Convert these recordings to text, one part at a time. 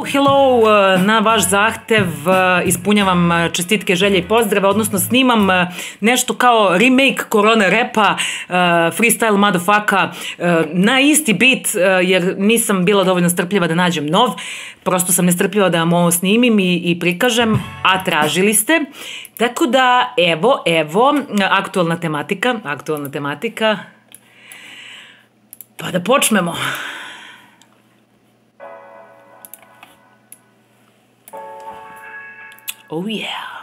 Hello, uh, na vaš zahtev uh, ispunjavam uh, čestitke, želje i pozdrave, odnosno snimam nešto kao remake korona repa, freestyle motherfucker, na isti bit, jer nisam bila dovoljno strpljiva da nađem nov, prosto sam nestrpljiva da vam ovo snimim i, i prikažem, a tražili ste. Tako da, evo, evo, aktualna tematika, aktualna tematika, pa da počnemo. Oh yeah.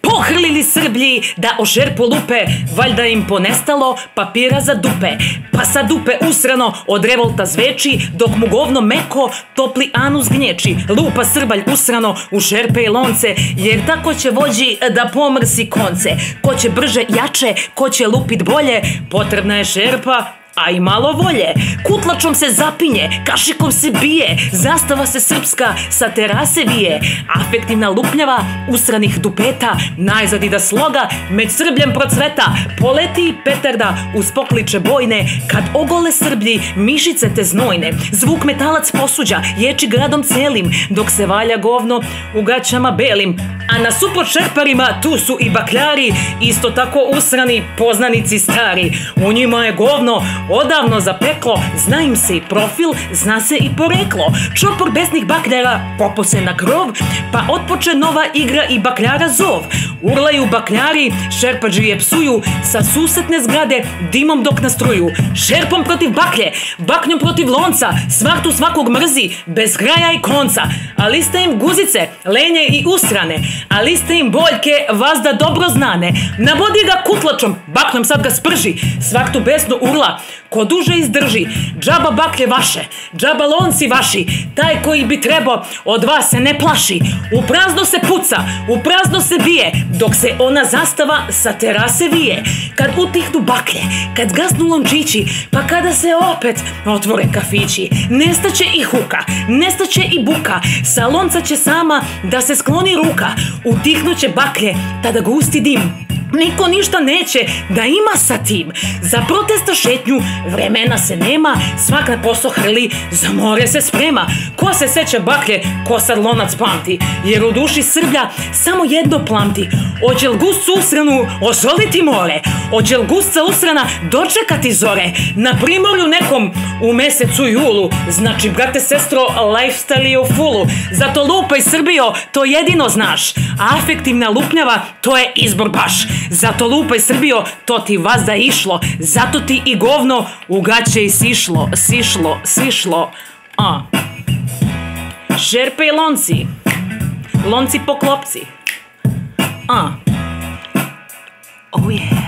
Pohrlili Srblji da o šerpu lupe, valjda im ponestalo papira za dupe. Pa sa dupe usrano od revolta zveči, dok mu govno meko topli anus gnječi. Lupa Srbalj usrano u šerpe i lonce, jer tako će vođi da pomrsi konce. Ko će brže jače, ko će lupit bolje, potrebna je šerpa, a i malo volje. Kutlačom se zapinje, kašikom se bije, zastava se srpska sa terase vije. Afektivna lupnjava usranih dupeta, najzad da sloga, med srbljem procveta. Poleti petarda uz pokliče bojne, kad ogole srblji mišice te znojne. Zvuk metalac posuđa, ječi gradom celim, dok se valja govno u gaćama belim. A na supot šerparima tu su i bakljari, isto tako usrani poznanici stari. U njima je govno odavno zapeklo, zna im se i profil, zna se i poreklo. Čopor besnih bakljara popo se na krov, pa otpoče nova igra i bakljara zov. Urlaju bakljari, šerpađije psuju, sa susetne zgrade dimom dok nastruju. Šerpom protiv baklje, baknjom protiv lonca, svartu svakog mrzi, bez kraja i konca. Ali ste im guzice, lenje i usrane, ali ste im boljke, vazda dobro znane. Navodi ga kutlačom, baknom sad ga sprži, svaktu besnu urla, Ko duže izdrži, džaba baklje vaše, džaba lonci vaši, taj koji bi trebao od vas se ne plaši. U prazno se puca, u prazno se bije, dok se ona zastava sa terase vije. Kad utihnu baklje, kad gasnu lončići, pa kada se opet otvore kafići. Nestaće i huka, nestaće i buka, sa lonca će sama da se skloni ruka. Утихнуче бакле, та да го устидим. дим. Niko ništa neće da ima sa tim. Za protesta šetnju vremena se nema, svak na posao hrli, za more se sprema. Ko se seća baklje, ko sad lonac pamti, jer u duši Srblja samo jedno plamti. Oće li gust usranu osoliti more? Oće li gusca usrana dočekati zore? Na primorju nekom u mesecu julu, znači brate sestro, lifestyle je u fulu. Zato lupaj Srbijo, to jedino znaš. A afektivna lupnjava, to je izbor baš. Zato lupaj Srbijo, to ti vazda išlo, zato ti i govno u gaće i sišlo, sišlo, sišlo. A. Šerpe i lonci, lonci po klopci. A. Oh yeah.